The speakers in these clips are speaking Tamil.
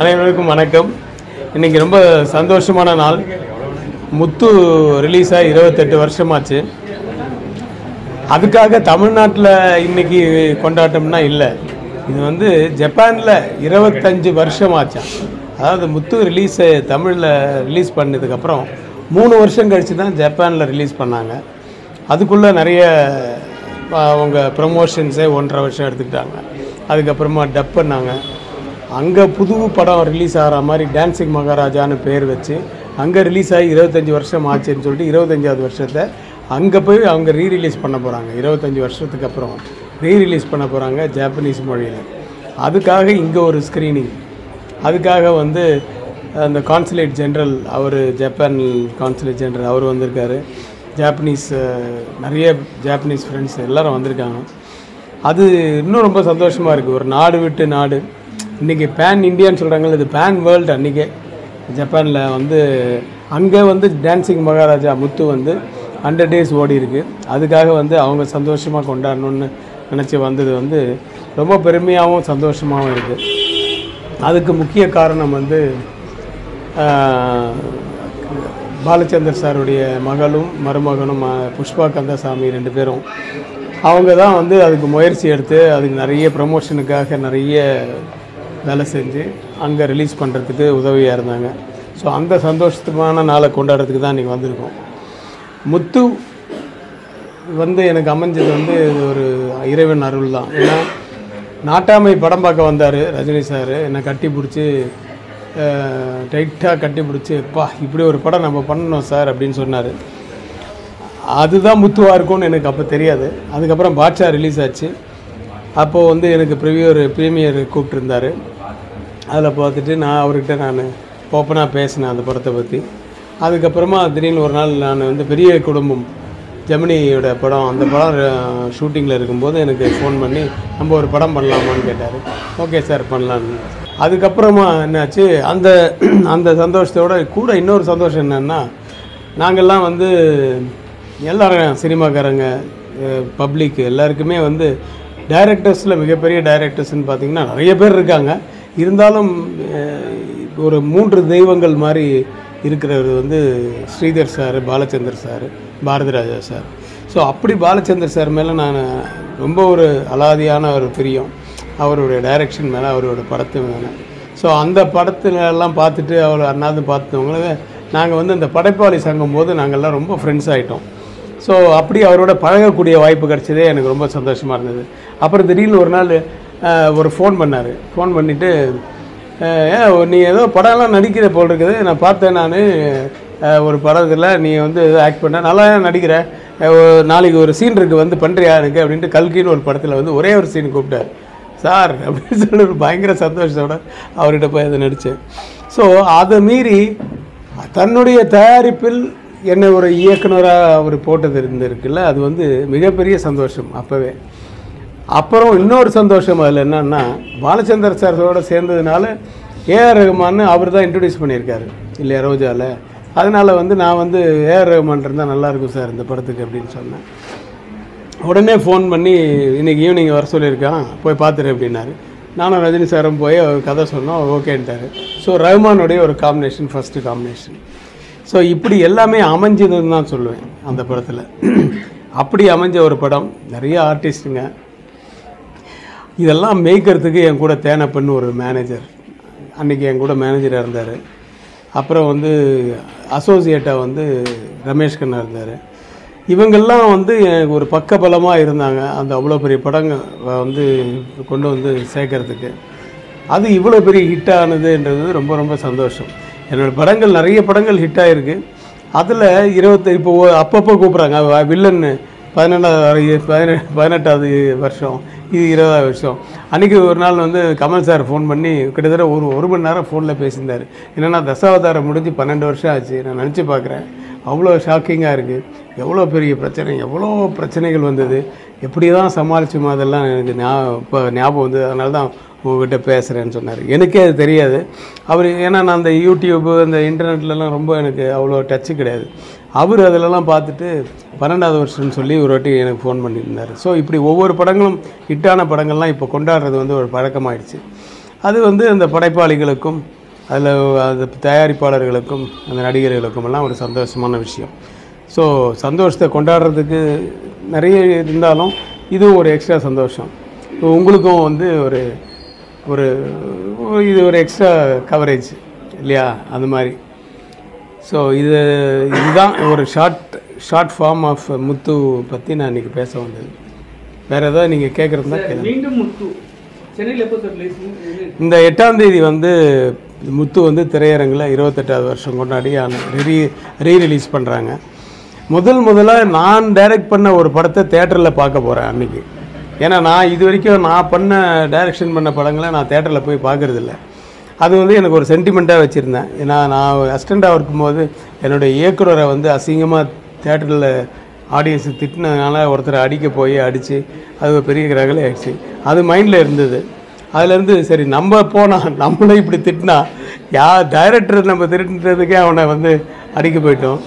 அனைவருக்கும் வணக்கம். இன்னைக்கு ரொம்ப சந்தோஷமான நாள். முத்து ரிலீஸ் ஆகி இருபத்தெட்டு வருஷமாச்சு. அதுக்காக தமிழ்நாட்டில் இன்னைக்கு கொண்டாட்டம்னா இல்லை. இது வந்து ஜப்பானில் இருபத்தஞ்சு வருஷமாச்சான் அதாவது முத்து ரிலீஸை தமிழில் ரிலீஸ் பண்ணதுக்கப்புறம் மூணு வருஷம் கழித்து தான் ஜப்பானில் ரிலீஸ் பண்ணாங்க. அதுக்குள்ளே நிறைய அவங்க ப்ரமோஷன்ஸே ஒன்றரை வருஷம் எடுத்துக்கிட்டாங்க. அதுக்கப்புறமா டப் பண்ணாங்க. அங்கே புது படம் ரிலீஸ் ஆகிற மாதிரி டான்சிங் மகாராஜான்னு பேர் வச்சு அங்கே ரிலீஸ் ஆகி இருபத்தஞ்சி வருஷம் ஆச்சுன்னு சொல்லிட்டு இருபத்தஞ்சாவது வருஷத்தை அங்கே போய் அவங்க ரீ ரிலீஸ் பண்ண போகிறாங்க இருபத்தஞ்சி வருஷத்துக்கு அப்புறம் ரீ ரிலீஸ் பண்ண போகிறாங்க ஜாப்பனீஸ் மொழியில். அதுக்காக இங்கே ஒரு ஸ்க்ரீனிங் அதுக்காக வந்து அந்த கான்சுலேட் ஜென்ரல் அவர் ஜப்பான் கான்சுலேட் ஜென்ரல் அவர் வந்திருக்காரு. ஜாப்பனீஸ் நிறைய ஜாப்பனீஸ் ஃப்ரெண்ட்ஸ் எல்லோரும் வந்திருக்காங்க. அது இன்னும் ரொம்ப சந்தோஷமாக இருக்குது ஒரு நாடு விட்டு நாடு இன்றைக்கி பேன் இந்தியான்னு சொல்கிறாங்கல்ல இது பேன் வேர்ல்டு அன்றைக்கே ஜப்பானில் வந்து அங்கே வந்து டான்சிங் மகாராஜா முத்து வந்து ஹண்ட்ரட் டேஸ் ஓடி இருக்கு. அதுக்காக வந்து அவங்க சந்தோஷமாக கொண்டாடணும்னு நினச்சி வந்தது வந்து ரொம்ப பெருமையாகவும் சந்தோஷமாகவும் இருக்குது அதுக்கு முக்கிய காரணம் வந்து பாலச்சந்தர் சாருடைய மகளும் மருமகனும் புஷ்பா கந்தசாமி ரெண்டு பேரும். அவங்க தான் வந்து அதுக்கு முயற்சி எடுத்து அதுக்கு நிறைய ப்ரமோஷனுக்காக நிறைய வேலை செஞ்சு அங்கே ரிலீஸ் பண்ணுறதுக்கு உதவியாக இருந்தாங்க. ஸோ அந்த சந்தோஷத்துமான நாளை கொண்டாடுறதுக்கு தான் இன்றைக்கி வந்திருக்கோம். முத்து வந்து எனக்கு அமைஞ்சது வந்து இது ஒரு இறைவன் அருள் தான். ஏன்னா நாட்டாமை படம் பார்க்க வந்தார் ரஜினி சார். என்னை கட்டி பிடிச்சி டைட்டாக கட்டி பிடிச்சி எப்பா இப்படி ஒரு படம் நம்ம பண்ணணும் சார் அப்படின்னு சொன்னார். அதுதான் முத்துவாக இருக்கும்னு எனக்கு அப்போ தெரியாது. அதுக்கப்புறம் பாட்ஷா ரிலீஸ் ஆச்சு. அப்போது வந்து எனக்கு ப்ரிவியர் ப்ரீமியர் கூப்பிட்டுருந்தார். அதில் பார்த்துட்டு நான் அவர்கிட்ட நான் ஓப்பனாக பேசினேன் அந்த படத்தை பற்றி அதுக்கப்புறமா திடீர்னு ஒரு நாள் நான் வந்து பெரிய குடும்பம் ஜெமினியோட படம் அந்த படம் ஷூட்டிங்கில் இருக்கும்போது எனக்கு ஃபோன் பண்ணி நம்ம ஒரு படம் பண்ணலாமான்னு கேட்டார். ஓகே சார் பண்ணலான்னு அதுக்கப்புறமா என்னாச்சு அந்த அந்த சந்தோஷத்தோட கூட இன்னொரு சந்தோஷம் என்னென்னா நாங்கள்லாம் வந்து எல்லாரும் சினிமாக்காரங்க பப்ளிக் எல்லாருக்குமே வந்து டைரக்டர்ஸில் மிகப்பெரிய டைரக்டர்ஸ்னு பார்த்தீங்கன்னா நிறைய பேர் இருக்காங்க. இருந்தாலும் ஒரு மூன்று தெய்வங்கள் மாதிரி இருக்கிறவர் வந்து Sridhar sir Balachander sir Bharathiraja sir so அப்படி பாலச்சந்தர் சார் மேலே நான் ரொம்ப ஒரு அலாதியான ஒரு பிரியம். அவருடைய டைரக்ஷன் மேலே அவரோட படத்து மேலே. ஸோ அந்த படத்துலலாம் பார்த்துட்டு அவர் அண்ணாந்து பார்த்தவங்கள நாங்கள் வந்து அந்த படைப்பாளி சங்கம் போது நாங்கள்லாம் ரொம்ப ஃப்ரெண்ட்ஸ் ஆகிட்டோம் ஸோ அப்படி அவரோட பழகக்கூடிய வாய்ப்பு கிடச்சதே எனக்கு ரொம்ப சந்தோஷமாக இருந்தது. அப்புறம் திடீர்னு ஒரு நாள் ஒரு ஃபோன் பண்ணார். ஃபோன் பண்ணிவிட்டு ஏன் நீ ஏதோ படம்லாம் நடிக்கிற போல் இருக்குது. நான் பார்த்தேன் நான். ஒரு படத்தில் நீ வந்து ஆக்ட் பண்ண. நல்லா நடிக்கிற? நாளைக்கு ஒரு சீன் இருக்குது வந்து பண்ணுறியா எனக்கு? அப்படின்ட்டு கல்கின்னு ஒரு படத்தில் வந்து ஒரே ஒரு சீன் கூப்பிட்டார். சார் அப்படின்னு சொல்லி ஒரு பயங்கர சந்தோஷத்தோட அவர்கிட்ட போய் அதை நடித்தேன் ஸோ அதை மீறி தன்னுடைய தயாரிப்பில் என்னை ஒரு இயக்குனராக அவர் போட்டது இருந்திருக்குல்ல அது வந்து மிகப்பெரிய சந்தோஷம் அப்போவே. அப்புறம் இன்னொரு சந்தோஷம் அதில் என்னன்னா பாலச்சந்தர் சாரோட சேர்ந்ததுனால ஏஆர் ரகுமான் அவர் தான் இன்ட்ரடியூஸ் பண்ணியிருக்காரு இல்லையா ரோஜாவில் அதனால் வந்து நான் வந்து ஏஆர் ரகுமான் இருந்தால் நல்லாயிருக்கும் சார் இந்த படத்துக்கு அப்படின்னு சொன்னேன். உடனே ஃபோன் பண்ணி இன்றைக்கி ஈவினிங் வர சொல்லியிருக்கான் போய் பார்த்துரு அப்படின்னாரு. நானும் ரஜினி சாரும் போய் அவர் கதை சொன்னோம் ஓகேன்ட்டார். ஸோ ரஹ்மானுடைய ஒரு காம்பினேஷன் ஃபஸ்ட்டு காம்பினேஷன் ஸோ இப்படி எல்லாமே அமைஞ்சதுன்னு தான் சொல்லுவேன் அந்த படத்தில். அப்படி அமைஞ்ச ஒரு படம் நிறைய ஆர்டிஸ்ட்டுங்க இதெல்லாம் மேய்க்கிறதுக்கு என் கூட தேனப்பன்னு ஒரு மேனேஜர் அன்றைக்கி என் கூட மேனேஜராக இருந்தார். அப்புறம் வந்து அசோசியேட்டாக வந்து ரமேஷ் கண்ணா இருந்தார். இவங்கெல்லாம் வந்து எனக்கு ஒரு பக்கபலமாக இருந்தாங்க. அந்த அவ்வளோ பெரிய படங்கள் வந்து கொண்டு வந்து சேர்க்கறதுக்கு. அது இவ்வளோ பெரிய ஹிட் ஆனதுன்றது ரொம்ப ரொம்ப சந்தோஷம். என்னோடய படங்கள் நிறைய படங்கள் ஹிட் ஆகிருக்கு அதில் இருபத்தி இப்போ அப்பப்போ கூப்பிட்றாங்க. வில்லன்னு பதினெண்டாவது பதினெட்டு பதினெட்டாவது வருஷம் இது இருபதாவது வருஷம். அன்றைக்கி ஒரு நாள் வந்து கமல் சார் ஃபோன் பண்ணி கிட்டத்தட்ட ஒரு ஒரு மணி நேரம் ஃபோனில் பேசியிருந்தார். என்னென்னா தசாவதாரம் முடிஞ்சு பன்னெண்டு வருஷம் ஆச்சு. நான் நினச்சி பார்க்குறேன். அவ்வளோ ஷாக்கிங்காக இருக்குது எவ்வளோ பெரிய பிரச்சனை எவ்வளோ பிரச்சனைகள் வந்தது. எப்படி தான் சமாளிச்சோமோ அதெல்லாம் எனக்கு ஞாபகம் இப்போ ஞாபகம் வந்தது. அதனால தான் உங்ககிட்ட பேசுகிறேன்னு சொன்னார். எனக்கே அது தெரியாது. அவர் ஏன்னா நான் அந்த யூடியூப்பு அந்த இன்டர்நெட்லலாம் ரொம்ப எனக்கு அவ்வளோ டச்சு கிடையாது. அவர் அதிலலாம் பார்த்துட்டு பன்னெண்டாவது வருஷம்னு சொல்லி ஒரு வாட்டி எனக்கு ஃபோன் பண்ணியிருந்தார். ஸோ இப்படி ஒவ்வொரு படங்களும் ஹிட்டான படங்கள்லாம் இப்போ கொண்டாடுறது வந்து ஒரு பழக்கமாயிடுச்சு. அது வந்து அந்த படைப்பாளிகளுக்கும் அதில் அது தயாரிப்பாளர்களுக்கும் அந்த நடிகர்களுக்கும் எல்லாம் ஒரு சந்தோஷமான விஷயம். ஸோ சந்தோஷத்தை கொண்டாடுறதுக்கு நிறைய இருந்தாலும் இதுவும் ஒரு எக்ஸ்ட்ரா சந்தோஷம். உங்களுக்கும் வந்து ஒரு ஒரு ஒரு- இது ஒரு எக்ஸ்ட்ரா கவரேஜ் இல்லையா? அந்த மாதிரி. ஸோ இது இதுதான் ஒரு short short form of Muthu பற்றி நான் இன்றைக்கி பேச வந்தது. வேறு ஏதாவது நீங்கள் மீண்டும் முத்து. சார் ரிலீஸ் இந்த எட்டாம் தேதி வந்து முத்து வந்து திரையரங்கில் இருபத்தெட்டாவது வருஷம் கொண்டாடி ரீ ரீ ரிலீஸ் பண்ணுறாங்க முதல் முதலாக நான் டைரக்ட் பண்ண ஒரு படத்தை தேட்டரில் பார்க்க போகிறேன் அன்றைக்கி ஏன்னா நான் இது வரைக்கும் நான் பண்ண டைரக்ஷன் பண்ண படங்களை நான் தேட்டரில் போய் பார்க்குறதில்ல. அது வந்து எனக்கு ஒரு சென்டிமெண்ட்டாக வச்சுருந்தேன். ஏன்னா நான் அசிஸ்டண்ட்டாக இருக்கும்போது என்னுடைய இயக்குனரை வந்து அசிங்கமாக தேட்டரில் ஆடியன்ஸு திட்டினதுனால ஒருத்தரை அடிக்க போய் அடித்து அது ஒரு பெரிய கிரகலே ஆயிடுச்சு. அது மைண்டில் இருந்தது. அதுலேருந்து சரி நம்ம போனால் நம்மளே இப்படி திட்டினா யார் டைரக்டர் நம்ம திட்டுறதுக்கே அவனை வந்து அடிக்க போயிட்டோம்.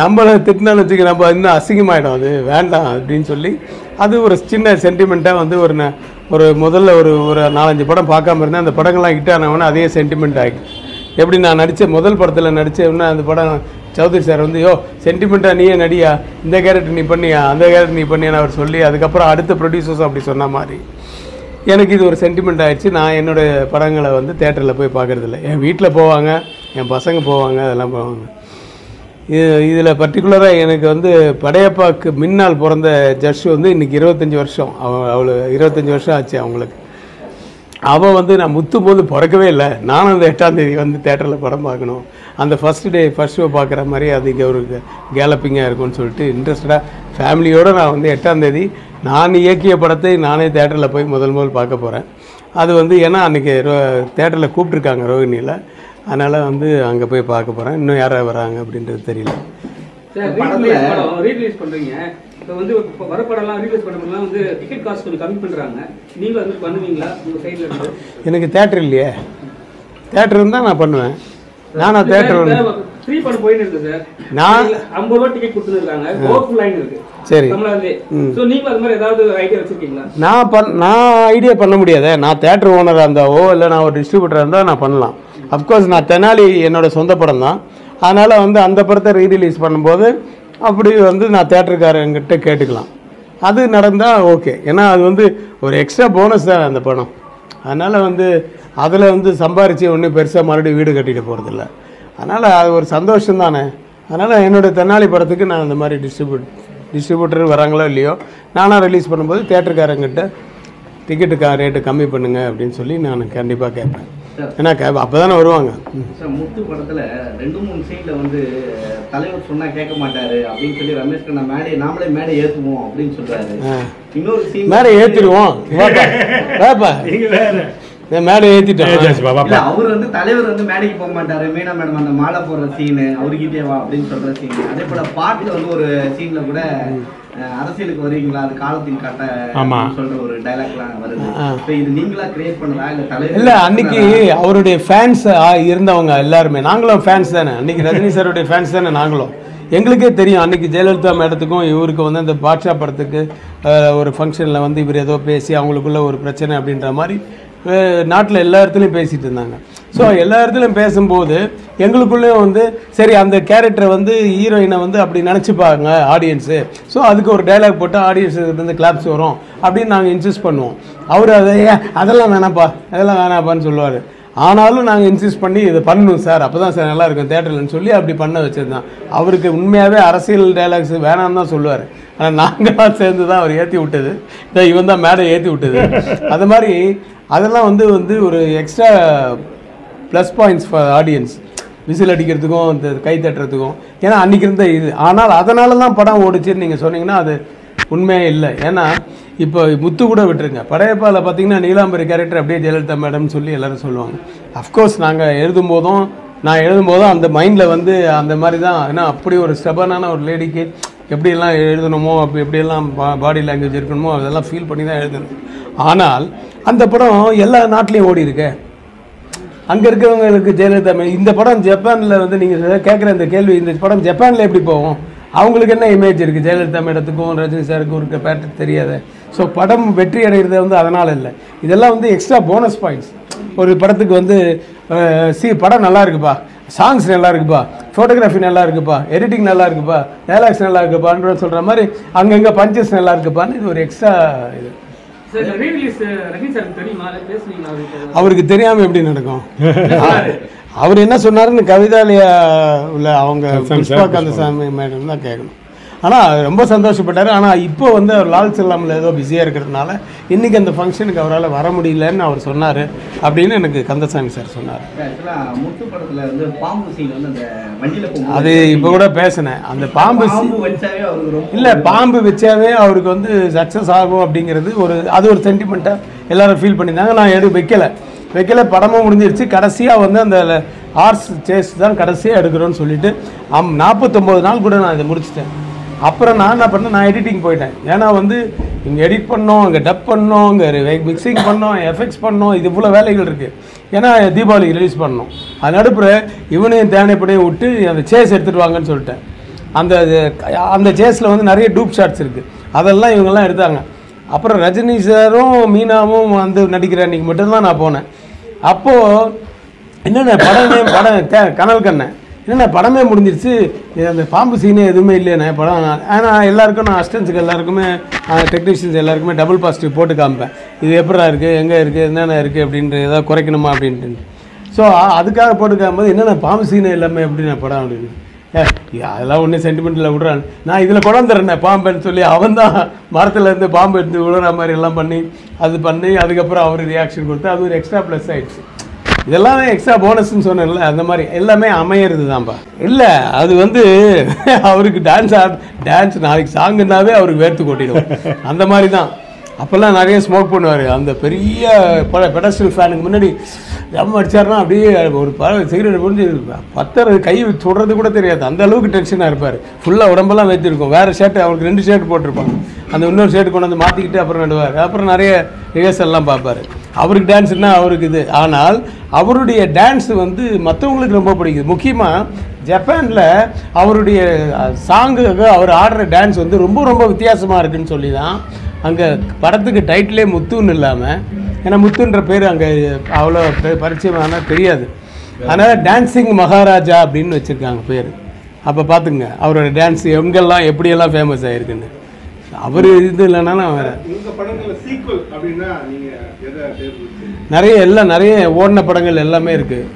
நம்மளை திட்டினான்னு வச்சுக்க நம்ம இன்னும் அசிங்கமாயிடும். அது வேண்டாம் அப்படின்னு சொல்லி அது ஒரு சின்ன சென்டிமெண்ட்டாக வந்து ஒரு ந- ஒரு முதல்ல ஒரு ஒரு நாலஞ்சு படம் பார்க்காம இருந்தேன். அந்த படங்கள்லாம் ஹிட் ஆனவொடனே அதே சென்டிமெண்ட் ஆகிடுச்சு எப்படி நான் நடித்த முதல் படத்தில் நடித்தேன்னா அந்த படம் சௌத்ரி சார் வந்து யோ சென்டிமெண்ட்டாக நீயே நடியா? இந்த கேரக்டர் நீ பண்ணியா? அந்த கேரக்டர் நீ பண்ணியான்னு அவர் சொல்லி அதுக்கப்புறம் அடுத்த ப்ரொடியூசர்ஸ் அப்படி சொன்ன மாதிரி. எனக்கு இது ஒரு சென்டிமெண்ட் ஆகிடுச்சு நான் என்னோடய படங்களை வந்து தேட்டரில் போய் பார்க்குறதில்ல. என் வீட்டில் போவாங்க என் பசங்க போவாங்க அதெல்லாம் போவாங்க. இது இதில் பர்டிகுலராக எனக்கு வந்து படையப்பாக்கு முன்னால் பிறந்த ஜட்ஜ் வந்து இன்றைக்கி இருபத்தஞ்சி வருஷம். அவ அவ்வளோ இருபத்தஞ்சி வருஷம் ஆச்சு அவங்களுக்கு. அவள் வந்து நான் முத்தும் போது பிறக்கவே இல்லை. நானும் அந்த எட்டாம் தேதி வந்து தேட்டரில் படம் பார்க்கணும். அந்த ஃபஸ்ட் டே ஃபர்ஸ்ட் ஷோ பார்க்குற மாதிரி அது இங்கே ஒரு கேலப்பிங்காக இருக்கும்னு சொல்லிட்டு இன்ட்ரெஸ்டடாக ஃபேமிலியோடு நான் வந்து எட்டாம் தேதி நான் இயக்கிய படத்தை நானே தேட்டரில் போய் முதல் முதல் பார்க்க போகிறேன் அது வந்து ஏன்னா அன்றைக்கி தேட்டரில் கூப்பிட்ருக்காங்க ரோஹிணியில் அதனால் வந்து அங்கே போய் பார்க்க போகிறேன் இன்னும் யாராவது வராங்க அப்படின்றது தெரியல. சார் ரீரிலீஸ் படம் ரீரிலீஸ் பண்றீங்க. இப்போ வந்து இப்போ வர படம்லாம் ரீரிலீஸ் பண்ணலாம் வந்து டிக்கெட் காஸ்ட் கொஞ்சம் கம்மி பண்றாங்க. நீங்களும் அது மாதிரி பண்ணுவீங்களா? உங்க சைடுல இருந்து? எனக்கு தேட்டர் இல்லையே. தேட்டர் இருந்தால் நான் பண்ணுவேன். நானா தேட்டர் ஃப்ரீ படம் போயிட்டு இருக்கு சார். நான் ஐம்பது ரூபா டிக்கெட் கொடுத்துருக்காங்க ஓவர் லைன் இருக்கு. சரி. தமிழ்நாட்டிலே ஸோ நீங்களும் அது மாதிரி ஏதாவது ஐடியா வச்சிருக்கீங்களா? நான் பண் நான் ஐடியா பண்ண முடியாதே. நான் தேட்டர் ஓனராக இருந்தாவோ இல்லை நான் ஒரு டிஸ்ட்ரிபியூட்டராக இருந்தால் நான் பண்ணலாம். அஃப்கோர்ஸ் நான் தெனாலி என்னோட சொந்த படம் தான். அதனால் வந்து அந்த படத்தை ரீரிலீஸ் பண்ணும்போது அப்படி வந்து நான் தேட்டருக்காரங்கிட்ட கேட்டுக்கலாம். அது நடந்தால் ஓகே ஏன்னா அது வந்து ஒரு எக்ஸ்ட்ரா போனஸ் தான் அந்த படம். அதனால் வந்து அதில் வந்து சம்பாரித்து ஒன்றும் பெருசாக மறுபடியும் வீடு கட்டிட்டு போகிறதில்ல அதனால் அது ஒரு சந்தோஷம் தானே. அதனால் என்னோட தென்னாலி படத்துக்கு நான் இந்த மாதிரி டிஸ்ட்ரிபியூட் டிஸ்ட்ரிபியூட்டர் வராங்களோ இல்லையோ நானாக ரிலீஸ் பண்ணும்போது தேட்டருக்காரங்கிட்ட டிக்கெட்டுக்கு ரேட்டு கம்மி பண்ணுங்க அப்படின்னு சொல்லி நான் கண்டிப்பாக கேட்பேன். ஏன்னா கே அப்போ தானே வருவாங்க. சார் முத்து படத்துல ரெண்டு மூணு சீன்ல வந்து தலைவர் சொன்னா கேட்க மாட்டாரு அப்படின்னு சொல்லி ரமேஷ் கண்ணா மேடை நாமளே மேடை ஏத்துவோம் அப்படின்னு சொல்றாரு. இன்னொரு சீன் மேடை ஏற்றிடுவோம் மேடை இல்ல அவர் வந்து தலைவர் வந்து மேடைக்கு போக மாட்டாரு. மீனா மேடம் அந்த மாலை போடுற சீனு அவர்கிட்டே வா அப்படின்னு சொல்ற சீன் அதே போல பாட்டுல வந்து ஒரு சீன்ல கூட அரசியலுக்கு வருவீங்களா? அது காலத்தின் கட்ட சொல்ற ஒரு டைலாக்லாம் வருது. இது நீங்களா கிரியேட் பண்ணதா இல்ல தலைவர் இல்லை அன்னைக்கு அவருடைய ஃபேன்ஸ் இருந்தவங்க எல்லாருமே நாங்களும் ஃபேன்ஸ் தானே. அன்னைக்கு ரஜினி சாருடைய ஃபேன்ஸ் தானே நாங்களும். எங்களுக்கே தெரியும் அன்னைக்கு ஜெயலலிதா மேடத்துக்கும் இவருக்கு வந்து அந்த பாட்ஷா படத்துக்கு ஒரு ஃபங்க்ஷனில் வந்து இவர் ஏதோ பேசி அவங்களுக்குள்ள ஒரு பிரச்சனை அப்படின்ற மாதிரி நாட்டில் எல்லா இடத்துலையும் பேசிகிட்டு இருந்தாங்க. ஸோ எல்லா இடத்துலையும் பேசும்போது எங்களுக்குள்ளேயும் வந்து சரி அந்த கேரக்டரை வந்து ஹீரோயினை வந்து அப்படி நினச்சிப்பாங்க ஆடியன்ஸு ஸோ அதுக்கு ஒரு டைலாக் போட்டு ஆடியன்ஸு கிளாப்ஸ் வரும் அப்படின்னு நாங்கள் இன்சிஸ்ட் பண்ணுவோம். அவர் அதை அதெல்லாம் வேணாம்ப்பா அதெல்லாம் வேணாப்பான்னு சொல்லுவார். ஆனாலும் நாங்கள் இன்சிஸ்ட் பண்ணி இதை பண்ணணும் சார். அப்போ தான் சார் நல்லா இருக்கும் தேட்டர்லன்னு சொல்லி அப்படி பண்ண வச்சிருந்தான். அவருக்கு உண்மையாகவே அரசியல் டைலாக்ஸ் வேணாம்னு தான் சொல்லுவார். ஆனால் நாங்களாம் சேர்ந்து தான் அவர் ஏற்றி விட்டது. இவன் தான் மேடை ஏற்றி விட்டது. அது மாதிரி அதெல்லாம் வந்து வந்து ஒரு extra plus points for audience whistle அடிக்கிறதுக்கும் இந்த கை தட்டுறதுக்கும். ஏன்னா அன்றைக்கி இருந்த இது. ஆனால் அதனால தான் படம் ஓடிச்சுன்னு நீங்கள் சொன்னீங்கன்னா அது உண்மையே இல்லை. ஏன்னா இப்போ முத்து கூட விட்டுருங்க. படையப்பாவில் பார்த்தீங்கன்னா நீலாம்பரி கேரக்டர் அப்படியே ஜெயலலிதா மேடம்னு சொல்லி எல்லோரும் சொல்லுவாங்க. அஃப்கோர்ஸ் நாங்கள் எழுதும் போதும் நான் எழுதும்போதும் அந்த மைண்டில் வந்து அந்த மாதிரி தான் ஏன்னா அப்படி ஒரு ஸ்டபனான ஒரு லேடிக்கு எப்படியெல்லாம் எழுதணுமோ அப்போ எப்படியெல்லாம் பா பாடி லாங்குவேஜ் இருக்கணுமோ அதெல்லாம் ஃபீல் பண்ணி தான் எழுதணும். ஆனால் அந்த படம் எல்லா நாட்டிலையும் ஓடி இருக்கேன் அங்கே இருக்கிறவங்களுக்கு ஜெயலலிதா இந்த படம் ஜப்பானில் வந்து நீங்கள் கேட்குற இந்த கேள்வி இந்த படம் ஜப்பானில் எப்படி போகும்? அவங்களுக்கு என்ன இமேஜ் இருக்குது ஜெயலலிதா மேடத்துக்கும் ரஜினி சாருக்கும் இருக்க பேட்டர் தெரியாத. ஸோ படம் வெற்றி அடைகிறது வந்து அதனால் இல்லை. இதெல்லாம் வந்து எக்ஸ்ட்ரா போனஸ் பாயிண்ட்ஸ் ஒரு படத்துக்கு வந்து சி படம் நல்லா இருக்குப்பா. சாங்ஸ் நல்லா இருக்குப்பா. ஃபோட்டோகிராஃபி நல்லா இருக்குப்பா. எடிட்டிங் நல்லா இருக்குப்பா. டைலாக்ஸ் நல்லா இருக்குப்பான்ற சொல்கிற மாதிரி அங்கங்கே பஞ்சஸ் நல்லா இருக்குப்பான்னு இது ஒரு எக்ஸ்ட்ரா இது. தெரியுமா? அவருக்கு தெரியாமல் எப்படி நடக்கும்? அவர் என்ன சொன்னாருன்னு கவிதாலயா உள்ள அவங்க புஷ்பா கந்தசாமி மேடம் தான் கேட்கணும் ஆனால் ரொம்ப சந்தோஷப்பட்டார். ஆனால் இப்போ வந்து அவர் லால் செல்லாமில் ஏதோ பிஸியாக இருக்கிறதுனால இன்றைக்கி அந்த ஃபங்க்ஷனுக்கு அவரால் வர முடியலன்னு அவர் சொன்னார் அப்படின்னு எனக்கு கந்தசாமி சார் சொன்னார். அது இப்போ கூட பேசினேன். அந்த பாம்பு இல்லை பாம்பு வச்சாவே அவருக்கு வந்து சக்ஸஸ் ஆகும் அப்படிங்கிறது ஒரு அது ஒரு சென்டிமெண்ட்டாக எல்லாரும் ஃபீல் பண்ணியிருந்தாங்க. நான் எடு வைக்கல. வைக்கல படமும் முடிஞ்சிருச்சு. கடைசியாக வந்து அந்த ஹார்ஸ் சேஸ் தான் கடைசியாக எடுக்கிறோன்னு சொல்லிட்டு அம் நாற்பத்தொம்போது நாள் கூட நான் இதை முடிச்சிட்டேன். அப்புறம் நான் என்ன பண்ணேன்? நான் எடிட்டிங் போயிட்டேன். ஏன்னா வந்து இங்கே எடிட் பண்ணோம் இங்கே டப் பண்ணோம் இங்கே மிக்சிங் பண்ணோம் எஃபெக்ட்ஸ் பண்ணோம் இது இவ்வளோ வேலைகள் இருக்குது ஏன்னா தீபாவளிக்கு ரிலீஸ் பண்ணோம். அது நடுப்புற இவனையும் தேனைப்படையும் விட்டு அந்த சேஸ் எடுத்துகிட்டு வாங்கன்னு சொல்லிட்டேன். அந்த அந்த சேஸில் வந்து நிறைய டூப் ஷாட்ஸ் இருக்குது அதெல்லாம் இவங்கெல்லாம் எடுத்தாங்க. அப்புறம் ரஜினி சாரும் மீனாவும் வந்து நடிக்கிற அன்றைக்கி மட்டும்தான் நான் போனேன். அப்போது என்னென்ன படம் படம் கனல் கண்ணன். என்னென்ன படமே முடிஞ்சிருச்சு. அந்த பாம்பு சீனே எதுவுமே இல்லைண்ணே படம். ஆனால் எல்லாருக்கும் நான் அஸ்டன்ஸுக்கு எல்லாருக்குமே டெக்னீஷியன்ஸ் எல்லாருக்குமே டபுள் பாசிட்டிவ் போட்டு காமிப்பேன். இது எப்படா இருக்குது எங்கே இருக்குது என்னென்ன இருக்குது அப்படின்ட்டு ஏதாவது குறைக்கணுமா அப்படின்ட்டு. ஸோ அதுக்காக போட்டு காமிப்போது என்னென்ன பாம்பு சீனே இல்லாமல் எப்படிண்ணா படம் அப்படின்னு. ஏ அதெல்லாம் ஒன்றும் சென்டிமெண்ட்டில் விடுறான். நான் இதில் குழந்துறேன் பாம்புன்னு சொல்லி அவன் தான் மரத்தில் இருந்து பாம்பு எடுத்து விழுற மாதிரி எல்லாம் பண்ணி அது பண்ணி அதுக்கப்புறம் அவர் ரியாக்ஷன் கொடுத்து அது ஒரு எக்ஸ்ட்ரா ப்ளஸ் ஆகிடுச்சு இதெல்லாமே எக்ஸ்ட்ரா போனஸ்ன்னு சொன்னேன்ல அந்த மாதிரி எல்லாமே அமையிறது தான்ப்பா இல்லை அது வந்து அவருக்கு டான்ஸ் ஆட் டான்ஸ் நாளைக்கு சாங்குனாவே அவருக்கு வேர்த்து கொட்டிடும். அந்த மாதிரி தான் அப்போல்லாம் நிறைய ஸ்மோக் பண்ணுவார். அந்த பெரிய பட பெடஸ்டல் ஃபேனுக்கு முன்னாடி ஜம் அடித்தார்னா அப்படியே ஒரு ப சிகரெட் முடிஞ்சு பத்தரை கை சுடுறது கூட தெரியாது. அந்த அளவுக்கு டென்ஷனாக இருப்பார். ஃபுல்லாக உடம்பெல்லாம் வைத்திருக்கும். வேறு ஷர்ட் அவருக்கு ரெண்டு ஷர்ட் போட்டிருப்பாங்க அந்த இன்னொரு ஷர்ட் கொண்டு வந்து மாற்றிக்கிட்டு அப்புறம் நடுவார். அப்புறம் நிறைய ரிஹர்சல்லாம் பார்ப்பாரு. அவருக்கு டான்ஸ்னால் அவருக்கு இது. ஆனால் அவருடைய டான்ஸ் வந்து மற்றவங்களுக்கு ரொம்ப பிடிக்குது. முக்கியமாக ஜப்பானில் அவருடைய சாங்குக்கு அவர் ஆடுற டான்ஸ் வந்து ரொம்ப ரொம்ப வித்தியாசமாக இருக்குதுன்னு சொல்லி தான் அங்கே படத்துக்கு டைட்டிலே முத்துன்னு இல்லாமல் ஏன்னா முத்துன்ற பேர் அங்கே அவ்வளோ பரிச்சயமான தெரியாது. அதனால் டான்சிங் மகாராஜா அப்படின்னு வச்சுருக்காங்க பேர். அப்போ பார்த்துங்க அவரோட டான்ஸ் எங்கெல்லாம் எப்படியெல்லாம் ஃபேமஸ் ஆகிருக்குன்னு அவர் இது இல்லைனாலும் வேறு. நிறைய எல்லாம் நிறைய ஓடின படங்கள் எல்லாமே இருக்குது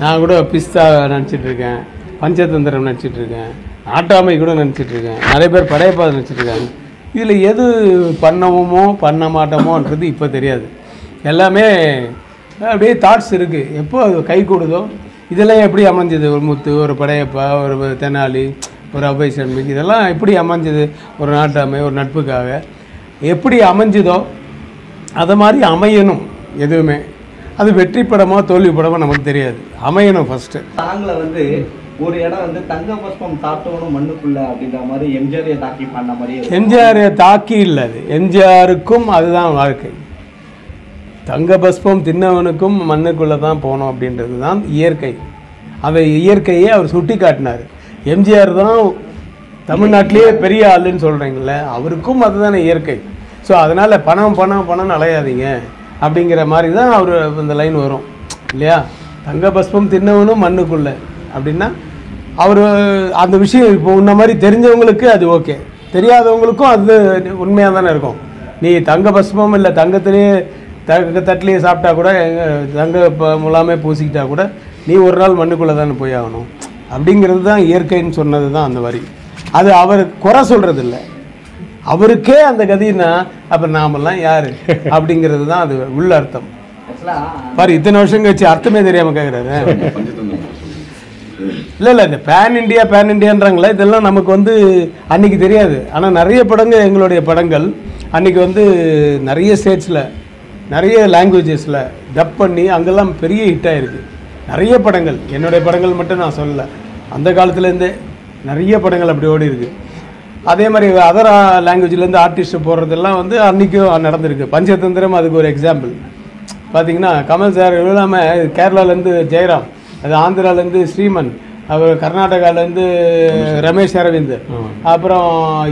நான் கூட பிஸ்தா நடிச்சிட்டு இருக்கேன் பஞ்சதந்திரம் நடிச்சிட்டு இருக்கேன் நாட்டாமை கூட நடிச்சிட்டு இருக்கேன். நிறைய பேர் படையப்பா நடிச்சிட்டு இருக்காங்க. இதில் எது பண்ணவோமோ பண்ண மாட்டோமோன்றது இப்போ தெரியாது. எல்லாமே அப்படியே தாட்ஸ் இருக்குது எப்போ அது கை கூடுதோ? இதெல்லாம் எப்படி அமைஞ்சது? ஒரு முத்து ஒரு படையப்பா ஒரு தெனாலி ஒரு அபய் இதெல்லாம் எப்படி அமைஞ்சது? ஒரு நாட்டாமை ஒரு நட்புக்காக. எப்படி அமைஞ்சுதோ அதை மாதிரி அமையணும் எதுவுமே. அது வெற்றி படமோ தோல்வி படமோ நமக்கு தெரியாது. அமையணும் ஃபஸ்ட்டு சாங்கில் வந்து ஒரு இடம் வந்து தங்க புஷ்பம் தாத்தவனும் மண்ணுக்குள்ள அப்படின்ற மாதிரி எம்ஜிஆரை தாக்கி பண்ண மாதிரி எம்ஜிஆரை தாக்கி இல்லை. அது எம்ஜிஆருக்கும் அதுதான் வாழ்க்கை. தங்க பஸ்பம் தின்னவனுக்கும் மண்ணுக்குள்ளே தான் போனோம் அப்படின்றது தான் இயற்கை. அதை இயற்கையை அவர் சுட்டி காட்டினார் எம்ஜிஆர் தான் தமிழ்நாட்டிலேயே பெரிய ஆளுன்னு சொல்கிறீங்களே அவருக்கும் அதுதானே இயற்கை. ஸோ அதனால் பணம் பணம் பணம் அலையாதீங்க அப்படிங்கிற மாதிரி தான் அவர் இந்த லைன் வரும். இல்லையா? தங்க பஸ்பம் தின்னவனும் மண்ணுக்குள்ளே. அப்படின்னா அவர் அந்த விஷயம் இப்போ உன்ன மாதிரி தெரிஞ்சவங்களுக்கு அது ஓகே. தெரியாதவங்களுக்கும் அது உண்மையாக தானே இருக்கும். நீ தங்க பஸ்மம் இல்லை தங்கத்திலேயே தங்க தட்டிலேயே சாப்பிட்டா கூட தங்க முலாமே பூசிக்கிட்டா கூட நீ ஒரு நாள் மண்ணுக்குள்ளே தானே போய் ஆகணும். அப்படிங்கிறது தான் இயற்கைன்னு சொன்னது தான் அந்த வரி. அது அவர் குறை சொல்கிறது இல்லை அவருக்கே அந்த கதின்னா அப்போ நாமெல்லாம் யார்? அப்படிங்கிறது தான் அது உள்ள அர்த்தம். பாரு இத்தனை வருஷம் கழிச்சு அர்த்தமே தெரியாமல் கேட்குறாரு இல்லை இல்லை இந்த பேன் இண்டியா பேன் இண்டியான்றாங்களே இதெல்லாம் நமக்கு வந்து அன்றைக்கி தெரியாது. ஆனால் நிறைய படங்கள் எங்களுடைய படங்கள். அன்னைக்கு வந்து நிறைய ஸ்டேட்ஸில் நிறைய லாங்குவேஜஸில் டப் பண்ணி அங்கெல்லாம் பெரிய ஹிட் ஆயிருக்கு. நிறைய படங்கள். என்னுடைய படங்கள் மட்டும் நான் சொல்லலை. அந்த காலத்துலேருந்தே நிறைய படங்கள் அப்படி ஓடி இருக்கு. அதே மாதிரி அதர் லாங்குவேஜ்லேருந்து ஆர்டிஸ்ட் போடுறதெல்லாம் வந்து அன்றைக்கும் நடந்திருக்கு. பஞ்சதந்திரம் அதுக்கு ஒரு எக்ஸாம்பிள் பார்த்தீங்கன்னா கமல் சார் இல்லாமல் கேரளாலேருந்து ஜெயராம் அது ஆந்திராலேருந்து ஸ்ரீமன் அவர் கர்நாடகாலேருந்து ரமேஷ் அரவிந்த். அப்புறம்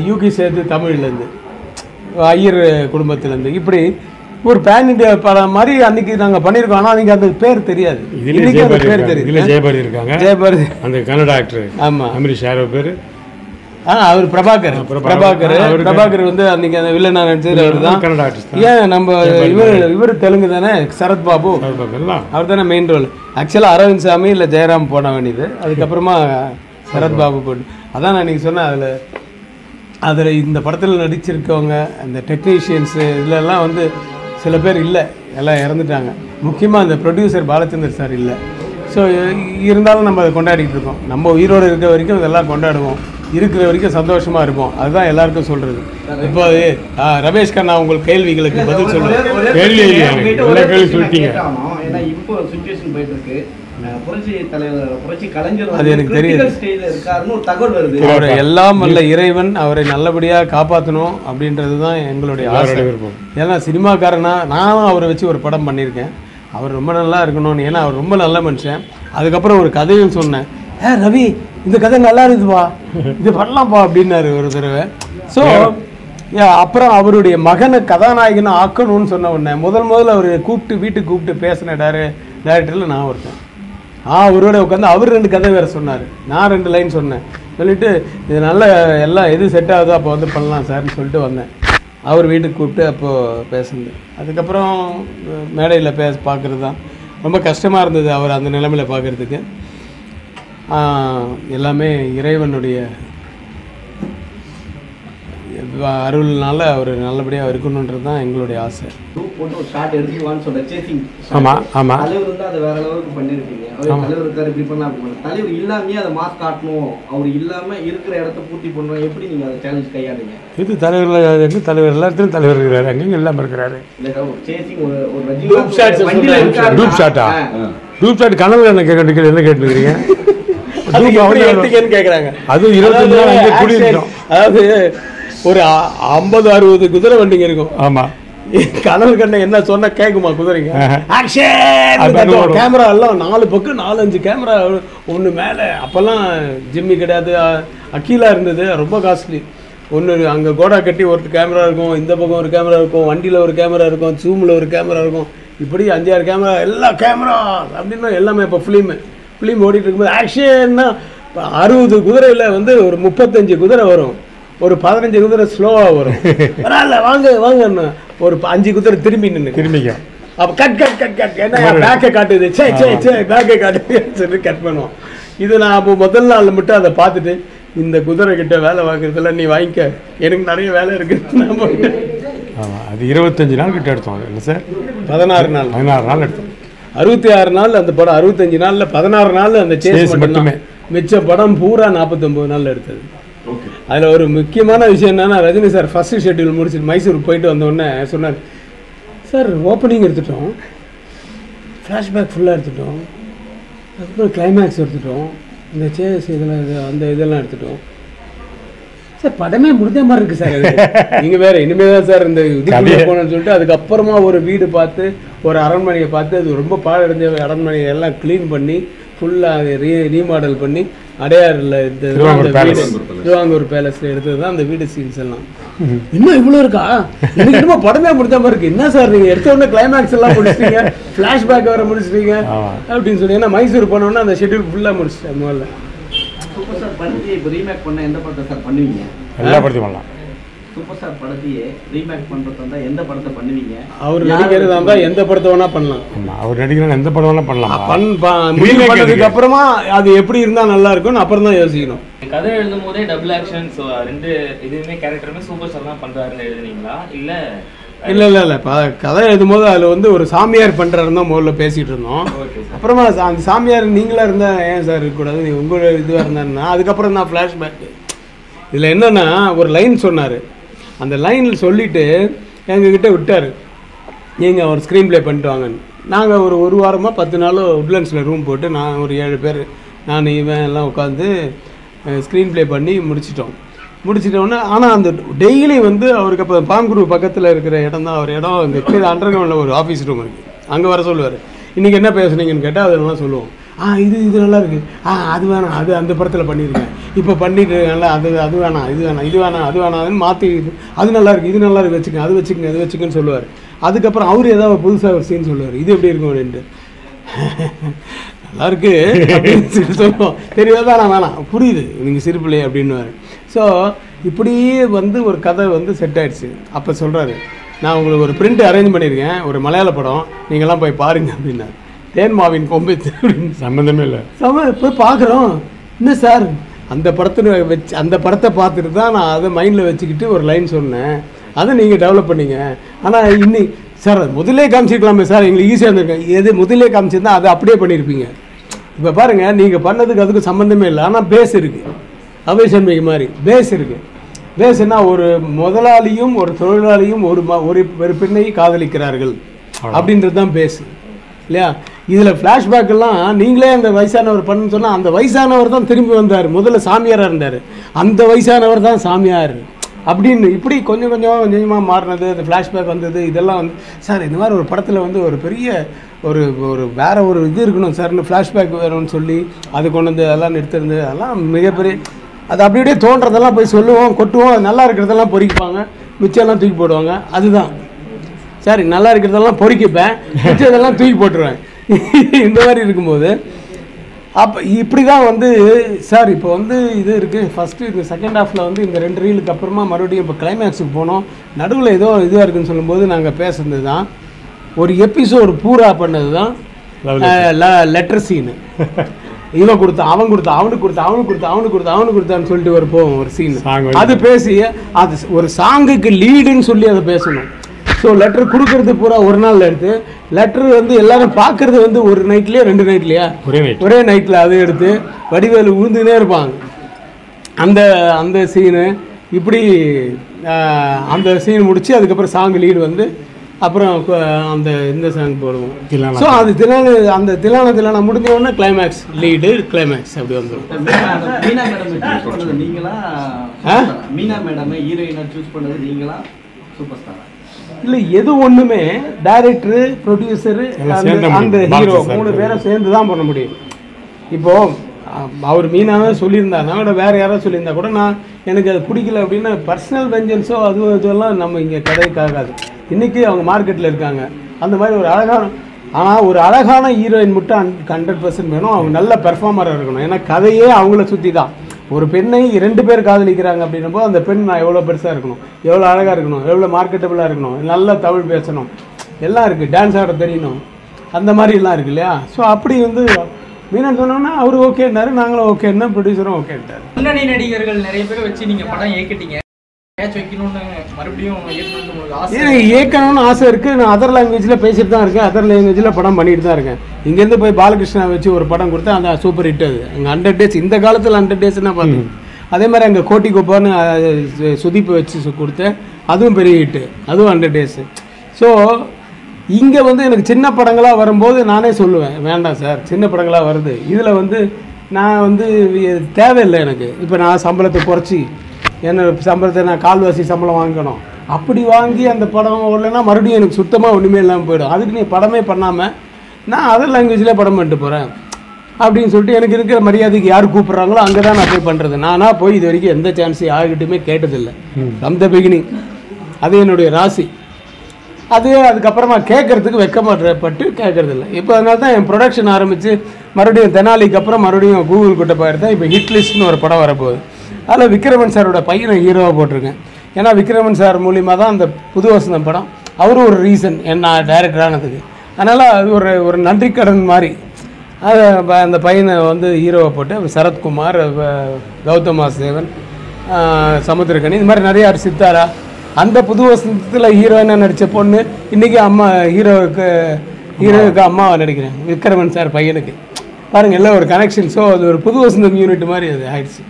யூகி சேது தமிழ்லேருந்து ஐயர் குடும்பத்துலேருந்து இப்படி ஒரு பேன் இண்டியா படம் மாதிரி அன்னைக்கு நாங்க பண்ணியிருக்கோம் ஆனா அன்னைக்கு அந்த பேர் தெரியாது. இதுல இன்னைக்கு அந்த ஜெயபாரதி பேர் தெரியும் ஜெயபாரதி இருக்காங்க. ஜெயபாரதி அந்த கன்னட ஆக்டர் ஆமா. அமரீஷ் யாரோ பேரு? அவர் பிரபாகர். பிரபாகர். பிரபாகர். வந்து அன்னைக்கு அந்த வில்லனா நடிச்சது அவர் தான். ஏன் நம்ம இவர் இவர் தெலுங்கு தானே? சரத் பாபு. அவர் தானே மெயின் ரோல் ஆக்சுவலாக அரவிந்த் சாமி இல்லை ஜெயராம் போன வேண்டியது. அதுக்கப்புறமா சரத் பாபு போட்டு அதான் நான் நீங்கள் சொன்னேன் அதில் அதில் இந்த படத்தில் நடிச்சிருக்கவங்க அந்த டெக்னீஷியன்ஸு இதுலலாம் வந்து சில பேர் இல்லை. எல்லாம் இறந்துட்டாங்க. முக்கியமாக அந்த ப்ரொடியூசர் பாலச்சந்தர் சார் இல்லை. ஸோ இருந்தாலும் நம்ம அதை கொண்டாடிட்டு இருக்கோம். நம்ம உயிரோடு இருக்க வரைக்கும் இதெல்லாம் கொண்டாடுவோம். இருக்கிற வரைக்கும் சந்தோஷமாக இருப்போம். அதுதான் எல்லாருக்கும் சொல்கிறது இப்போ ஆ, ரமேஷ் கண்ணா உங்கள் கேள்விகளுக்கு பதில் சொல்லுங்கள் கேள்வி இல்லையா? எல்லா கேள்வியும் சொல்லிட்டீங்க. ஏன்னா இப்போ சுச்சுவேஷன் போயிட்டு இருக்கு. அது எனக்கு தெரியுது. ஸ்டேஜ்ல இருக்காருன்னு ஒரு தகவல் வருது. அவரை எல்லாம் வல்ல இறைவன் அவரை நல்லபடியாக காப்பாற்றணும் அப்படின்றது தான் எங்களுடைய ஆசை. ஏன்னா சினிமாக்காரனா நானும் அவரை வச்சு ஒரு படம் பண்ணியிருக்கேன். அவர் ரொம்ப நல்லா இருக்கணும்னு ஏன்னா அவர் ரொம்ப நல்ல மனுஷன். அதுக்கப்புறம் ஒரு கதையும் சொன்னேன். ஏ ரவி இந்த கதை நல்லா இருக்குதுப்பா. இது பண்ணலாம்ப்பா அப்படின்னாரு ஒரு தடவை. ஸோ அப்புறம் அவருடைய மகனை கதாநாயகனை ஆக்கணும்னு சொன்ன உடனே முதல் முதல்ல அவர் கூப்பிட்டு வீட்டுக்கு கூப்பிட்டு பேசின டேரு டேரக்டரில் நான் ஒருத்தன். ஆ அவரோட உட்காந்து அவர் ரெண்டு கதை வேற சொன்னார். நான் ரெண்டு லைன் சொன்னேன். சொல்லிட்டு இது நல்ல எல்லாம் எது செட் ஆகுதோ அப்போ வந்து பண்ணலாம் சார்னு சொல்லிட்டு வந்தேன். அவர் வீட்டுக்கு கூப்பிட்டு அப்போது பேசுனது. அதுக்கப்புறம் மேடையில் பேச பார்க்குறது தான் ரொம்ப கஷ்டமாக இருந்தது அவர் அந்த நிலைமையில் பார்க்குறதுக்கு. எல்லாமே இறைவனுடைய அருள்னால அவர் நல்லபடியாக இருக்கணுன்றது தான் எங்களுடைய ஆசை. குரூப் போட்டு ஒரு ஷாட் எடுத்துக்குவான்னு சொல்ற சேசிங் ஆமா ஆமா. தலைவர் வந்து அதை வேற லெவலுக்கு பண்ணிருக்கீங்க அவர் தலைவர் இருக்காரு இப்படி பண்ணலாம் அப்படி பண்ணலாம் தலைவர் இல்லாமயே அதை மாஸ்க் காட்டணும். அவர் இல்லாம இருக்கிற இடத்த பூர்த்தி பண்ணணும். எப்படி நீங்க அதை சேலஞ்ச் இது தலைவர்? எங்க தலைவர் எல்லா இடத்துலையும் தலைவர் இருக்கிறாரு. இல்லாமல் இருக்கிறாரு? ஆ. குரூப் சாட் கனவு என்ன கேட்க என்ன எடுத்தீங்கன்னு கேட்குறாங்க அது இருபத்தஞ்சு நாள் அங்கே குடியிருந்தோம் அதாவது ஒரு ஐம்பது அறுபது குதிரை வண்டிங்க இருக்கும். ஆமா. கனவு கண்ண என்ன சொன்னா கேக்குமா குதிரைங்க. கேமரா எல்லாம் நாலு பக்கம் நாலு அஞ்சு கேமரா ஒன்று மேலே. அப்போல்லாம் ஜிம்மி கிடையாது. அக்கீலா இருந்தது. ரொம்ப காஸ்ட்லி ஒன்று அங்கே கோடா கட்டி ஒரு கேமரா இருக்கும். இந்த பக்கம் ஒரு கேமரா இருக்கும். வண்டியில் ஒரு கேமரா இருக்கும். ஜூமில் ஒரு கேமரா இருக்கும். இப்படி அஞ்சாறு கேமரா எல்லா கேமரா அப்படின்னா எல்லாமே இப்போ ஃபிலிமு ஃபிலிம் ஓடிட்டு இருக்கும்போது ஆக்ஷன்னா அறுபது குதிரையில் வந்து ஒரு முப்பத்தஞ்சு குதிரை வரும். ஒரு பதினஞ்சு குதிரை ஸ்லோவாக வரும். பரவாயில்ல வாங்க வாங்க ஒரு அஞ்சு குதிரை திரும்பி நின்று திரும்பிக்க அப்ப கட் கட் கட் கட். என்ன பேக்கை காட்டுது. சே சே சே பேக்கை காட்டுது சொல்லி கட் பண்ணுவோம். இது நான் அப்போ முதல் நாள் மட்டும் அதை பார்த்துட்டு இந்த குதிரை கிட்ட வேலை வாங்குறதுல நீ வாங்கிக்க. எனக்கு நிறைய வேலை இருக்கு. நான் போயிட்டேன். ஆமா அது இருபத்தஞ்சு நாள் கிட்ட எடுத்தோம். இல்லை சார்? பதினாறு நாள். பதினாறு நாள் எடுத்தோம். அறுபத்தி ஆறு நாள் அந்த படம் அறுபத்தஞ்சு நாள்ல பதினாறு நாள் அந்த சேஸ் Chase மட்டுமே. மிச்ச படம் பூரா நாற்பத்தொம்பது நாள்ல எடுத்தது. அதுல ஒரு முக்கியமான விஷயம் என்னன்னா ரஜினி சார் ஃபர்ஸ்ட் ஷெட்யூல் முடிச்சுட்டு மைசூருக்கு போயிட்டு வந்த உடனே சொன்னார் சார் ஓப்பனிங் எடுத்துட்டோம். ஃப்ளாஷ்பேக் ஃபுல்லாக எடுத்துட்டோம். அதுக்கப்புறம் கிளைமேக்ஸ் எடுத்துட்டோம். இந்த சேஸ் இதெல்லாம் இது அந்த இதெல்லாம் எடுத்துட்டோம். சார் படமே முடிஞ்ச மாதிரி இருக்கு சார். அது. நீங்க வேற இனிமே தான் சார் இந்த இதுக்குள்ள. போகணும்னு சொல்லிட்டு அதுக்கப்புறமா ஒரு வீடு பார்த்து ஒரு அரண்மனையை பார்த்து அது ரொம்ப பாழடைஞ்ச அரண்மனையை எல்லாம் க்ளீன் பண்ணி ஃபுல்லாக அதை ரீ ரீமாடல் பண்ணி அடையாறில் திருவாங்கூர் பேலஸில் எடுத்தது தான் அந்த வீடு சீன்ஸ் எல்லாம். இன்னும் இவ்வளோ இருக்கா? இன்னைக்கு என்னமோ படமே முடிஞ்ச மாதிரி இருக்கு. என்ன சார் நீங்க எடுத்த உடனே கிளைமேக்ஸ் எல்லாம் முடிச்சிட்டீங்க? ஃப்ளாஷ்பேக் வேற முடிச்சிட்டீங்க. அப்படின்னு சொல்லி ஏன்னா மைசூர் போனோம்னா அந்த ஷெட்யூல் ஃபுல்லாக முடிச்சிட்டேன் முதல்ல. படத்தையே இப்போ ரீமேக் பண்ண எந்த படத்தை சார் பண்ணுவீங்க? எல்லா படத்தையும் பண்ணலாம். சூப்பர் ஸ்டார் படத்தையே ரீமேக் பண்றதா இருந்தா எந்த படத்தை பண்ணுவீங்க? அவர் நடிக்கிறதா இருந்தா எந்த படத்தை வேணா பண்ணலாம். அவர் நடிக்கிற எந்த படம் வேணாலும் பண்ணலாம். பண் ப- முடிவு Remake பண்ணதுக்கு? அப்புறமா அது எப்படி இருந்தா நல்லா இருக்கும்னு அப்புறம் தான் யோசிக்கணும். கதை எழுதும் போதே டபுள் ஆக்ஷன் ஸோ ரெண்டு இதுவுமே கேரக்டருமே சூப்பர் ஸ்டார் தான் பண்றாருன்னு எழுதுனீங்களா? இல்ல இல்ல இல்ல இல்ல. ப- கதை எழுதும்போது அதுல வந்து ஒரு சாமியார் பண்றாருன்னு தான் முதல்ல பேசிட்டு இருந்தோம். அப்புறமா அந்த சாமியார் நீங்களா இருந்தா ஏன் சார் இருக்கக்கூடாது நீ உங்க இதுவாக இருந்தாருன்னா அதுக்கப்புறம் தான் ஃப்ளாஷ்பேக் இதில் என்னன்னா ஒரு லைன் சொன்னார். அந்த லைனில் சொல்லிட்டு எங்ககிட்ட விட்டார். நீங்கள் அவர் ஸ்க்ரீன் ப்ளே பண்ணிட்டு வாங்கன்னு. நாங்கள் ஒரு ஒரு வாரமாக பத்து நாள் உட்லண்ட்ஸில் ரூம் போட்டு நான் ஒரு ஏழு பேர் நான் இவன் எல்லாம் உட்காந்து ஸ்க்ரீன் ப்ளே பண்ணி முடிச்சிட்டோம். முடிச்சிட்டோன்னே ஆனால் அந்த டெய்லி வந்து அவருக்கு அப்போ பாங்குரு பக்கத்தில் இருக்கிற இடம் தான் அவர் இடம் இந்த கீழே அண்டர் கிரவுண்டில் ஒரு ஆஃபீஸ் ரூம் இருக்குது அங்கே வர சொல்லுவார். இன்றைக்கி என்ன பேசுனீங்கன்னு கேட்டால் அதெல்லாம் சொல்லுவோம். ஆ இது இது நல்லா இருக்குது ஆ அது வேணாம். அது அந்த படத்தில் பண்ணியிருக்கேன். இப்போ பண்ணிட்டு நல்லா அது அது வேணாம். இது வேணாம். இது வேணாம். அது வேணாம். அதுன்னு மாற்றி அது நல்லா இருக்குது இது நல்லா இருக்குது வச்சுக்கோங்க. அது வச்சுக்கங்க. அது வச்சுக்கன்னு சொல்லுவார். அதுக்கப்புறம் அவர் ஏதாவது புதுசாக ஒரு சீன் சொல்லுவார். இது எப்படி இருக்கும்? அப்படின்ட்டு. நல்லா இருக்கு. அப்படின்னு சொல்லி சொல்லுவோம். தெரியாதா நான் வேணாம். புரியுது. நீங்கள் சிரிப்பிலே அப்படின்னுவார். ஸோ இப்படியே வந்து ஒரு கதை வந்து செட் ஆயிடுச்சு. அப்போ சொல்கிறாரு நான் உங்களுக்கு ஒரு பிரிண்ட் அரேஞ்ச் பண்ணியிருக்கேன் ஒரு மலையாள படம் நீங்கள்லாம் போய் பாருங்க அப்படின்னாரு. தேன்மாவின் கொம்பை அப்படின்னு. சம்மந்தமே இல்லை. சம போய் பார்க்குறோம் என்ன சார்? அந்த படத்தை வச்சு அந்த படத்தை பார்த்துட்டு தான் நான் அதை மைண்டில் வச்சுக்கிட்டு ஒரு லைன் சொன்னேன். அதை நீங்கள் டெவலப் பண்ணீங்க. ஆனால் இன்னி சார் அது முதல்லே காமிச்சிருக்கலாமே சார். எங்களுக்கு ஈஸியாக இருந்திருக்கேன் எது முதல்லே காமிச்சிருந்தா அதை அப்படியே பண்ணியிருப்பீங்க இப்போ பாருங்கள் நீங்கள் பண்ணதுக்கு அதுக்கு சம்மந்தமே இல்லை. ஆனால் பேஸ் இருக்குது அவைசன்மைக்கு மாதிரி. பேஸ் இருக்குது பேஸ்னா ஒரு முதலாளியும் ஒரு தொழிலாளியும் ஒரு ம- ஒரு பெண்ணை காதலிக்கிறார்கள். அப்படின்றது தான் பேஸ். இல்லையா? இதில் ஃப்ளாஷ்பேக் எல்லாம் நீங்களே அந்த வயசானவர் பண்ணுன்னு சொன்னால் அந்த வயசானவர் தான் திரும்பி வந்தார். முதல்ல சாமியாராக இருந்தார். அந்த வயசானவர் தான் சாமியார். அப்படின்னு இப்படி கொஞ்சம் கொஞ்சமாக கொஞ்சம் கொஞ்சமாக மாறினது அந்த ஃப்ளாஷ்பேக் வந்தது இதெல்லாம் வந்து சார் இந்த மாதிரி ஒரு படத்தில் வந்து ஒரு பெரிய ஒரு ஒரு வேற ஒரு இது இருக்கணும் சார்னு ஃப்ளாஷ்பேக் வேணும்னு சொல்லி அது கொண்டு வந்து அதெல்லாம் நிறுத்துறது அதெல்லாம் மிகப்பெரிய அது அப்படி அப்படியே தோன்றதெல்லாம் போய் சொல்லுவோம் கொட்டுவோம் அது நல்லா இருக்கிறதெல்லாம் பொறிக்குப்பாங்க மிச்சம்லாம் தூக்கி போடுவாங்க. அதுதான். சரி நல்லா இருக்கிறதெல்லாம் பொறிக்கப்பேன். மிச்சதெல்லாம் தூக்கி போட்டுருவேன். இந்த மாதிரி இருக்கும்போது அப்போ இப்படி தான் வந்து சார் இப்போ வந்து இது இருக்குது ஃபஸ்ட்டு இந்த செகண்ட் ஹாஃபில் வந்து இந்த ரெண்டு ரீலுக்கு அப்புறமா மறுபடியும் இப்போ கிளைமேக்ஸுக்கு போனோம். நடுவில் ஏதோ இதுவாக இருக்குன்னு சொல்லும்போது நாங்கள் பேசுனது தான் ஒரு எபிசோடு பூரா பண்ணது தான் லெட்டர் சீனு இவன் கொடுத்தான் அவன் கொடுத்தான் அவனுக்கு கொடுத்தான் அவனுக்கு கொடுத்தான் அவனுக்கு கொடுத்தான் அவனுக்கு கொடுத்தான்னு சொல்லிட்டு ஒரு போவோம் ஒரு சீன் சாங் அது பேசி அது ஒரு சாங்குக்கு லீடுன்னு சொல்லி அதை பேசணும் ஸோ லெட்டர் கொடுக்கறது பூரா ஒரு நாள் எடுத்து லெட்டர் வந்து எல்லாரும் பார்க்கறது வந்து ஒரு நைட்லேயே ரெண்டு நைட்லயா ஒரே night. ஒரே நைட்டில் அதை எடுத்து வடிவேலு உழுந்துனே இருப்பாங்க அந்த அந்த சீனு இப்படி அந்த சீன் முடிச்சு அதுக்கப்புறம் சாங் லீடு வந்து அப்புறம் அந்த இந்த சாங் போடுவோம். ஸோ அது திலான அந்த திலான திலான முடிஞ்ச உடனே கிளைமேக்ஸ் லீடு கிளைமேக்ஸ் அப்படி வந்துடும் நீங்களா? மீனா மேடம் ஹீரோயினா சூஸ் பண்ணது நீங்களா? சூப்பர் ஸ்டாரா இல்லை எது ஒன்றுமே டைரக்டரு ப்ரொடியூசரு அந்த. ஹீரோ மூணு பேரும் சேர்ந்து தான் பண்ண முடியும். இப்போ அ- அவர் மீனாவே சொல்லியிருந்தாருனா கூட வேற யாராவது சொல்லியிருந்தா கூட நான் எனக்கு அது பிடிக்கல அப்படின்னா பர்சனல் வெஞ்சன்ஸோ அது இதெல்லாம் நம்ம இங்கே கதைக்காகாது இன்றைக்கி அவங்க மார்க்கெட்டில் இருக்காங்க. அந்த மாதிரி ஒரு அழகான ஆனால் ஒரு அழகான ஹீரோயின் மட்டும் ஹண்ட்ரட் பர்சன்ட் வேணும். அவங்க நல்ல பெர்ஃபார்மராக இருக்கணும். ஏன்னா கதையே அவங்கள சுற்றி தான் ஒரு பெண்ணை ரெண்டு பேர் காதலிக்கிறாங்க அப்படின்னப்போ அந்த பெண் நான் எவ்வளோ பெருசாக இருக்கணும்? எவ்வளோ அழகாக இருக்கணும்? எவ்வளோ மார்க்கெட்டபுளாக இருக்கணும்? நல்லா தமிழ் பேசணும். எல்லாம் இருக்குது டான்ஸ் ஆட தெரியணும். அந்த மாதிரிலாம் இருக்கு இல்லையா? ஸோ அப்படி வந்து மீனன் சொன்னோன்னா அவர் ஓகேன்னாரு நாங்களும் ஓகேன்னா ப்ரொடியூசரும் ஓகேன்ட்டார் முன்னணி நடிகர்கள் நிறைய பேர் வச்சு நீங்கள் படம் இயக்கிட்டீங்க. இயக்கணும்னு ஆசை இருக்குது நான் அதர் லாங்குவேஜில் பேசிட்டு தான் இருக்கேன். அதர் லாங்குவேஜில் படம் பண்ணிட்டு தான் இருக்கேன். இங்கேருந்து போய் பாலகிருஷ்ணா வச்சு ஒரு படம் கொடுத்தா அந்த சூப்பர் ஹிட் அது. அங்கே ஹண்ட்ரட் டேஸ் இந்த காலத்தில் ஹண்ட்ரட் டேஸ்னா பார்த்தேன் அதே மாதிரி அங்கே கோட்டி கோப்பான்னு சுதீப் வச்சு கொடுத்தேன் அதுவும் பெரிய ஹிட்டு அதுவும் ஹண்ட்ரட் டேஸு ஸோ இங்கே வந்து எனக்கு சின்ன படங்களாக வரும்போது நானே சொல்லுவேன். வேண்டாம் சார் சின்ன படங்களாக வருது. இதில் வந்து நான் வந்து தேவையில்லை எனக்கு. இப்போ நான் சம்பளத்தை குறைச்சி என்ன சம்பளத்தை நான் கால்வாசி சம்பளம் வாங்கணும். அப்படி வாங்கி அந்த படம் ஓடலைன்னா மறுபடியும் எனக்கு சுத்தமாக ஒன்றுமே இல்லாமல் போயிடும். அதுக்கு நீ படமே பண்ணாமல் நான் அதர் லாங்குவேஜில் படம் பண்ணிட்டு போகிறேன் அப்படின்னு சொல்லிட்டு எனக்கு இருக்கிற மரியாதைக்கு யார் கூப்பிட்றாங்களோ அங்கே தான் நான் போய் பண்ணுறது நானாக போய் இது வரைக்கும் எந்த சான்ஸ் யாருக்கிட்டையுமே கேட்டதில்லை. ஃப்ரம் த பிகினிங் அது என்னுடைய ராசி. அது அதுக்கப்புறமா கேட்கறதுக்கு வெக்கமாட்டப்பட்டு கேட்கறதில்ல. இப்போ அதனால தான் என் ப்ரொடக்ஷன் ஆரம்பித்து மறுபடியும் தெனாலிக்கு அப்புறம் மறுபடியும் கூகுள் கிட்ட போயிருந்தேன் இப்போ ஹிட் லிஸ்ட்னு ஒரு படம் வரப்போகுது. அதில் விக்ரமன் சாரோட பையனை ஹீரோவாக போட்டிருக்கேன். ஏன்னா விக்ரமன் சார் மூலியமாக தான் அந்த புது வசந்தம் படம் அவரும் ஒரு ரீசன் என்ன டைரக்டரானதுக்கு அதனால் அது ஒரு ஒரு நன்றி கடன் மாதிரி. அது ப- அந்த பையனை வந்து ஹீரோவை போட்டு சரத்குமார் கௌதமா சேவன் வாசுதேவன் இந்த மாதிரி நிறையா சித்தாரா அந்த புது வசந்தத்தில் ஹீரோயினாக நடித்த பொண்ணு? இன்றைக்கி அம்மா ஹீரோவுக்கு ஹீரோவுக்கு அம்மாவை நடிக்கிறேன் விக்ரமன் சார் பையனுக்கு. பாருங்க எல்லாம் ஒரு கனெக்ஷன் ஸோ அது ஒரு புது வசந்தம் யூனிட் மாதிரி அது ஆயிடுச்சு.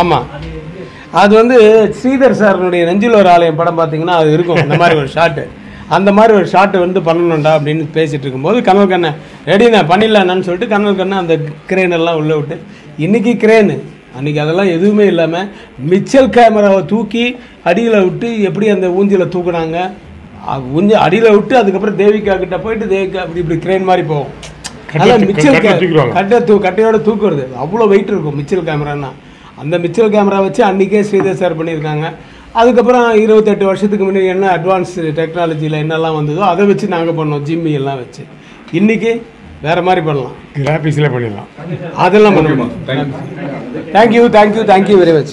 ஆமாம் அது வந்து ஸ்ரீதர் சார்னுடைய நெஞ்சில் ஒரு ஆலயம் படம் பார்த்தீங்கன்னா அது இருக்கும். இந்த மாதிரி ஒரு ஷாட்டு அந்த மாதிரி ஒரு ஷாட்டு வந்து பண்ணணும்டா அப்படின்னு பேசிகிட்டு இருக்கும்போது கனல் கண்ணை ரெடிண்ணே பண்ணிடலான்னு சொல்லிட்டு கனல் கண்ணை அந்த கிரேன் எல்லாம் உள்ளே விட்டு இன்றைக்கி கிரேனு அன்னைக்கு அதெல்லாம் எதுவுமே இல்லாமல் மிச்சல் கேமராவை தூக்கி அடியில் விட்டு எப்படி அந்த ஊஞ்சியில் தூக்குனாங்க கொஞ்சம் அடியில் விட்டு அதுக்கப்புறம் தேவிக்கா கிட்ட போயிட்டு தேவிக்கா இப்படி இப்படி கிரெயின் மாதிரி போகும். அதனால் மிச்சல் கட்டை தூ கட்டையோட தூக்குறது அவ்வளோ வெயிட் இருக்கும் மிச்சல் கேமரானா அந்த மிச்சல் கேமரா வச்சு அன்றைக்கே ஸ்ரீதர் சார் பண்ணியிருக்காங்க. அதுக்கப்புறம் இருபத்தெட்டு வருஷத்துக்கு முன்னாடி என்ன அட்வான்ஸ் டெக்னாலஜியில் என்னெல்லாம் வந்ததோ அதை வச்சு நாங்கள் பண்ணோம். ஜிம்மி எல்லாம் வச்சு. இன்றைக்கி வேறு மாதிரி பண்ணலாம். கிராஃபிக்ஸில் பண்ணிடலாம். அதெல்லாம் பண்ணுவோம் thank you thank you thank you very much